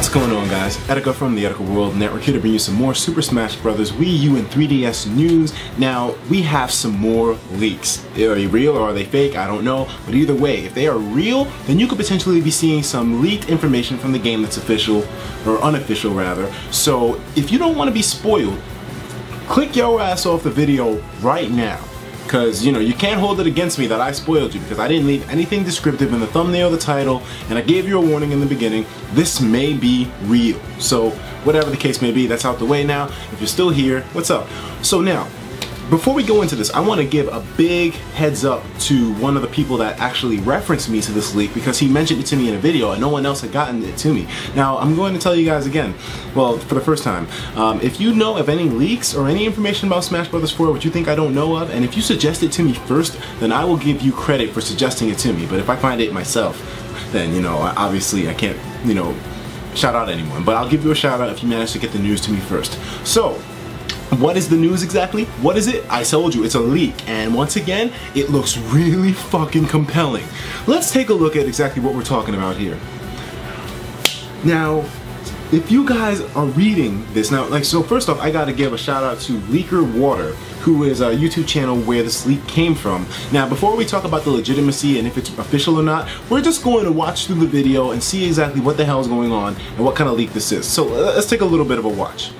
What's going on guys? Etika from the Etika World Network here to bring you some more Super Smash Bros. Wii U and 3DS news. Now, we have some more leaks. Are they real or are they fake? I don't know. But either way, if they are real, then you could potentially be seeing some leaked information from the game that's official, or unofficial rather. So, if you don't want to be spoiled, click your ass off the video right now because you know you can't hold it against me that I spoiled you because I didn't leave anything descriptive in the thumbnail, the title, and I gave you a warning in the beginning. This may be real. So whatever the case may be, that's out the way now. If you're still here, what's up? So now, before we go into this, I want to give a big heads up to one of the people that actually referenced me to this leak because he mentioned it to me in a video and no one else had gotten it to me. Now, I'm going to tell you guys again, well, for the first time, um, if you know of any leaks or any information about Smash Bros. 4 which you think I don't know of, and if you suggest it to me first, then I will give you credit for suggesting it to me. But if I find it myself, then, you know, obviously I can't, you know, shout out anyone. But I'll give you a shout out if you manage to get the news to me first. So, what is the news exactly? What is it? I told you, it's a leak. And once again, it looks really fucking compelling. Let's take a look at exactly what we're talking about here. Now, if you guys are reading this now, like, so first off, I gotta give a shout out to Leaker Water, who is a YouTube channel where this leak came from. Now, before we talk about the legitimacy and if it's official or not, we're just going to watch through the video and see exactly what the hell is going on and what kind of leak this is. So uh, let's take a little bit of a watch.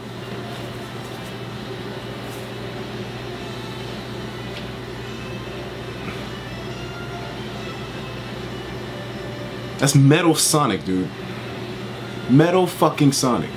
That's Metal Sonic, dude. Metal fucking Sonic.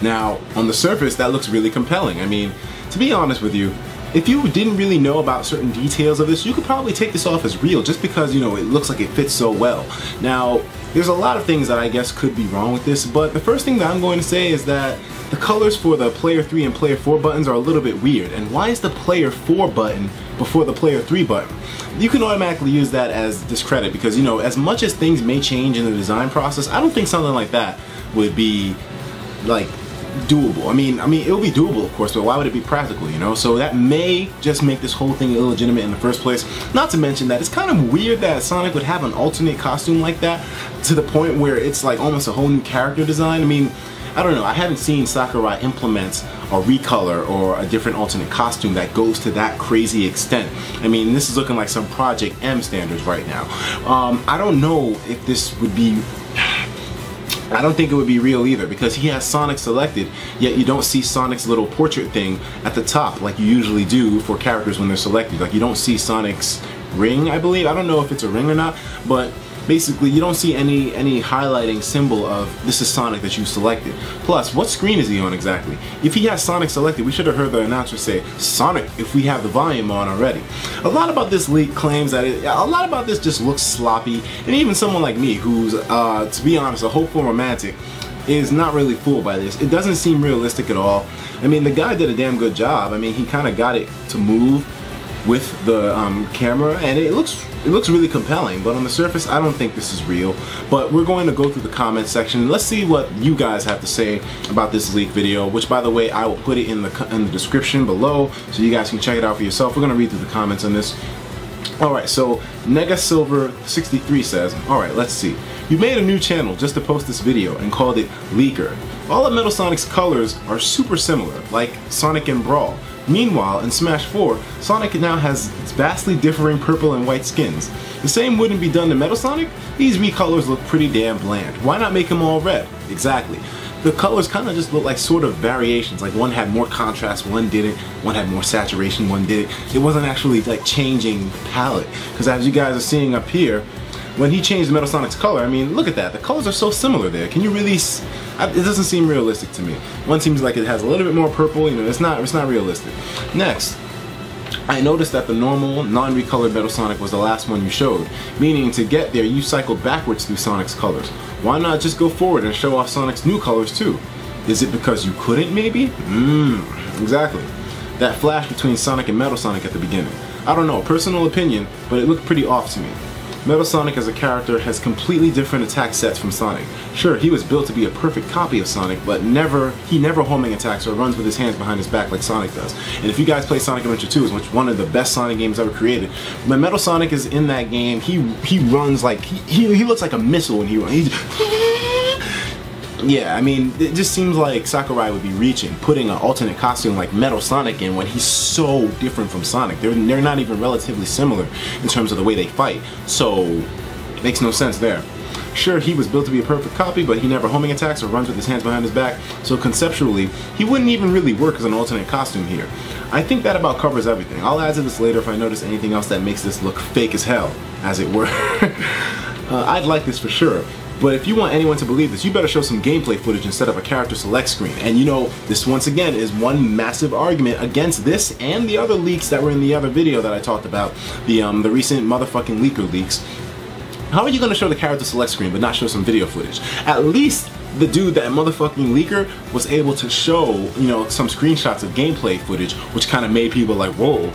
Now, on the surface, that looks really compelling. I mean, to be honest with you, if you didn't really know about certain details of this, you could probably take this off as real just because, you know, it looks like it fits so well. Now, there's a lot of things that I guess could be wrong with this, but the first thing that I'm going to say is that the colors for the player 3 and player 4 buttons are a little bit weird. And why is the player 4 button before the player 3 button? You can automatically use that as discredit because, you know, as much as things may change in the design process, I don't think something like that would be like doable. I mean, I mean, it would be doable, of course, but why would it be practical, you know? So that may just make this whole thing illegitimate in the first place. Not to mention that it's kind of weird that Sonic would have an alternate costume like that to the point where it's like almost a whole new character design. I mean, I don't know, I haven't seen Sakurai implement a recolor or a different alternate costume that goes to that crazy extent. I mean, this is looking like some Project M standards right now. Um, I don't know if this would be I don't think it would be real either because he has Sonic selected, yet you don't see Sonic's little portrait thing at the top like you usually do for characters when they're selected. Like you don't see Sonic's ring, I believe. I don't know if it's a ring or not, but basically you don't see any any highlighting symbol of this is Sonic that you selected. Plus, what screen is he on exactly? If he has Sonic selected, we should have heard the announcer say Sonic if we have the volume on already. A lot about this leak claims that it, a lot about this just looks sloppy, and even someone like me, who's uh, to be honest, a hopeful romantic, is not really fooled by this. It doesn't seem realistic at all. I mean, the guy did a damn good job. I mean, he kind of got it to move with the um, camera and it looks it looks really compelling but on the surface I don't think this is real but we're going to go through the comment section and let's see what you guys have to say about this leak video which by the way I will put it in the in the description below so you guys can check it out for yourself we're gonna read through the comments on this Alright, so Nega Silver 63 says, Alright, let's see. You made a new channel just to post this video and called it Leaker. All of Metal Sonic's colors are super similar, like Sonic and Brawl. Meanwhile, in Smash 4, Sonic now has vastly differing purple and white skins. The same wouldn't be done to Metal Sonic? These recolors look pretty damn bland. Why not make them all red? Exactly. The colors kind of just look like sort of variations, like one had more contrast, one didn't, one had more saturation, one didn't. It wasn't actually like changing palette, because as you guys are seeing up here, when he changed Metal Sonic's color, I mean, look at that. The colors are so similar there. Can you really? it doesn't seem realistic to me. One seems like it has a little bit more purple. You know, it's not. It's not realistic. Next. I noticed that the normal, non-recolored Metal Sonic was the last one you showed, meaning to get there you cycled backwards through Sonic's colors. Why not just go forward and show off Sonic's new colors too? Is it because you couldn't maybe? Mmm, exactly. That flash between Sonic and Metal Sonic at the beginning. I don't know, personal opinion, but it looked pretty off to me. Metal Sonic as a character has completely different attack sets from Sonic. Sure, he was built to be a perfect copy of Sonic, but never he never homing attacks or runs with his hands behind his back like Sonic does. And if you guys play Sonic Adventure 2, which is one of the best Sonic games ever created, when Metal Sonic is in that game, he he runs like he, he, he looks like a missile when he runs. Yeah, I mean, it just seems like Sakurai would be reaching, putting an alternate costume like Metal Sonic in when he's so different from Sonic. They're, they're not even relatively similar in terms of the way they fight, so it makes no sense there. Sure, he was built to be a perfect copy, but he never homing attacks or runs with his hands behind his back, so conceptually, he wouldn't even really work as an alternate costume here. I think that about covers everything. I'll add to this later if I notice anything else that makes this look fake as hell, as it were. uh, I'd like this for sure, but if you want anyone to believe this, you better show some gameplay footage instead of a character select screen. And you know, this once again is one massive argument against this and the other leaks that were in the other video that I talked about, the um, the recent motherfucking leaker leaks. How are you gonna show the character select screen but not show some video footage? At least the dude that motherfucking leaker was able to show, you know, some screenshots of gameplay footage, which kind of made people like, whoa.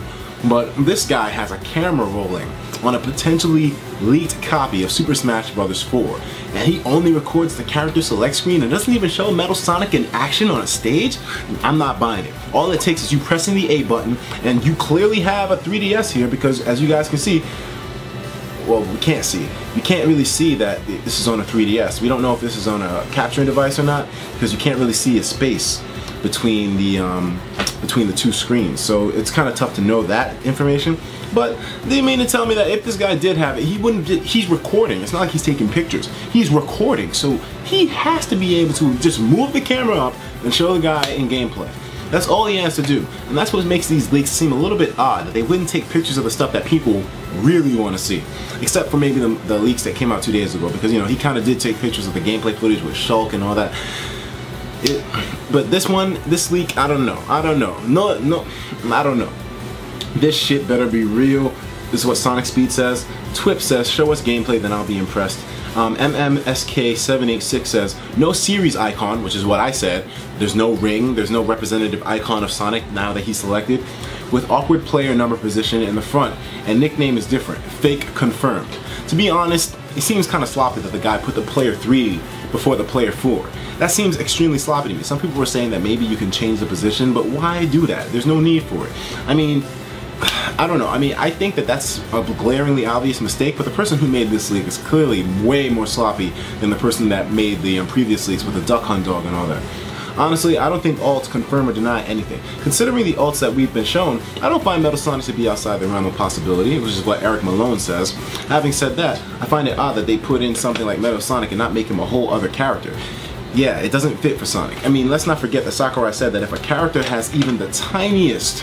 But this guy has a camera rolling on a potentially leaked copy of Super Smash Bros. 4, and he only records the character select screen and doesn't even show Metal Sonic in action on a stage, I'm not buying it. All it takes is you pressing the A button, and you clearly have a 3DS here because as you guys can see, well, we can't see. You can't really see that this is on a 3DS. We don't know if this is on a capturing device or not because you can't really see a space between the um, between the two screens. So it's kind of tough to know that information. But they mean to tell me that if this guy did have it, he wouldn't. He's recording. It's not like he's taking pictures. He's recording, so he has to be able to just move the camera up and show the guy in gameplay. That's all he has to do. And that's what makes these leaks seem a little bit odd, they wouldn't take pictures of the stuff that people really want to see. Except for maybe the, the leaks that came out two days ago, because, you know, he kind of did take pictures of the gameplay footage with Shulk and all that. It, but this one, this leak, I don't know. I don't know. No, no, I don't know. This shit better be real. This is what Sonic Speed says. Twip says, show us gameplay, then I'll be impressed. Um, MMSK786 says, no series icon, which is what I said. There's no ring, there's no representative icon of Sonic now that he's selected. With awkward player number position in the front, and nickname is different. Fake confirmed. To be honest, it seems kind of sloppy that the guy put the player 3 before the player 4. That seems extremely sloppy to me. Some people were saying that maybe you can change the position, but why do that? There's no need for it. I mean, I don't know. I mean, I think that that's a glaringly obvious mistake, but the person who made this league is clearly way more sloppy than the person that made the um, previous leagues with the Duck Hunt dog and all that. Honestly, I don't think alts confirm or deny anything. Considering the alts that we've been shown, I don't find Metal Sonic to be outside the realm of possibility, which is what Eric Malone says. Having said that, I find it odd that they put in something like Metal Sonic and not make him a whole other character. Yeah, it doesn't fit for Sonic. I mean, let's not forget that Sakurai said that if a character has even the tiniest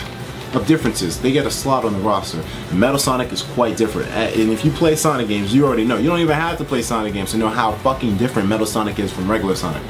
of differences. They get a slot on the roster. Metal Sonic is quite different. And if you play Sonic games, you already know. You don't even have to play Sonic games to know how fucking different Metal Sonic is from regular Sonic.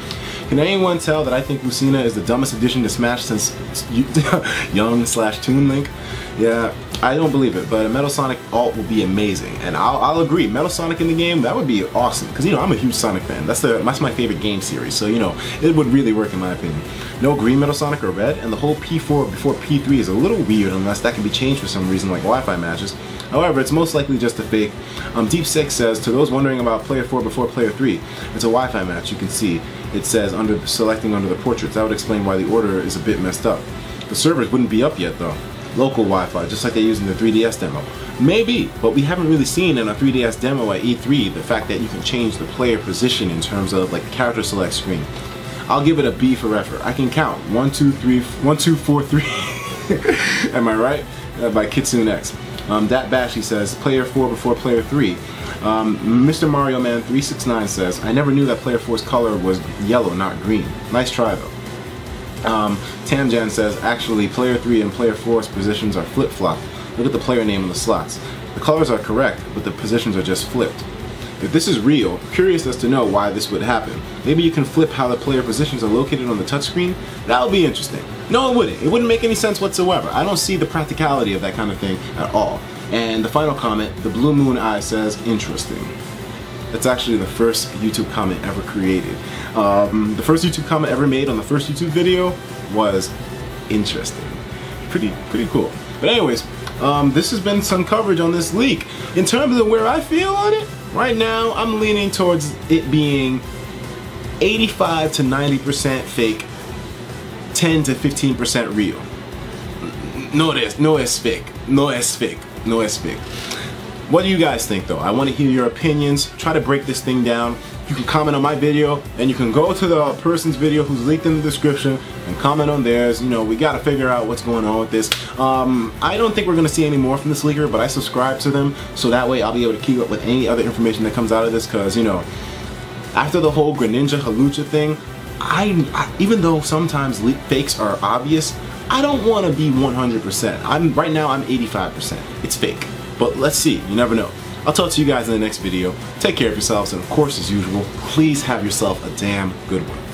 Can anyone tell that I think Lucina is the dumbest addition to Smash since Young slash Toon Link? Yeah, I don't believe it, but a Metal Sonic alt will be amazing, and I'll, I'll agree. Metal Sonic in the game that would be awesome because you know I'm a huge Sonic fan. That's the that's my favorite game series, so you know it would really work in my opinion. No green Metal Sonic or red, and the whole P4 before P3 is a little weird unless that can be changed for some reason like Wi-Fi matches. However, it's most likely just a fake. Um, Deep Six says to those wondering about Player 4 before Player 3, it's a Wi-Fi match. You can see it says under selecting under the portraits. That would explain why the order is a bit messed up. The servers wouldn't be up yet though local Wi-Fi, just like they use in the 3DS demo. Maybe, but we haven't really seen in a 3DS demo at E3 the fact that you can change the player position in terms of like the character select screen. I'll give it a B for effort. I can count one, two, three, one, two, four, three. Am I right? Uh, by Kitsune X. Um, that Bashy says player four before player three. Um, Mr. Mario Man 369 says, I never knew that player 4's color was yellow, not green. Nice try though. Um, Tamjan says, actually, player 3 and player 4's positions are flip-flop. Look at the player name on the slots. The colors are correct, but the positions are just flipped. If this is real, curious as to know why this would happen. Maybe you can flip how the player positions are located on the touchscreen? That would be interesting. No, it wouldn't. It wouldn't make any sense whatsoever. I don't see the practicality of that kind of thing at all. And the final comment, the Blue Moon Eye says, interesting. That's actually the first YouTube comment ever created. Um, the first YouTube comment ever made on the first YouTube video was interesting. Pretty, pretty cool. But anyways, um, this has been some coverage on this leak. In terms of where I feel on it, right now I'm leaning towards it being 85 to 90% fake, 10 to 15% real. No es, no es fake, no es fake, no fake. What do you guys think though? I want to hear your opinions. Try to break this thing down. You can comment on my video and you can go to the person's video who's linked in the description and comment on theirs. You know, we got to figure out what's going on with this. Um, I don't think we're going to see any more from this leaker, but I subscribe to them so that way I'll be able to keep up with any other information that comes out of this because, you know, after the whole Greninja Halucha thing, I, I even though sometimes leak fakes are obvious, I don't want to be 100%. I'm right now I'm 85%. It's fake. But let's see, you never know. I'll talk to you guys in the next video. Take care of yourselves, and of course, as usual, please have yourself a damn good one.